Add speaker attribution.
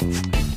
Speaker 1: Mm-hmm.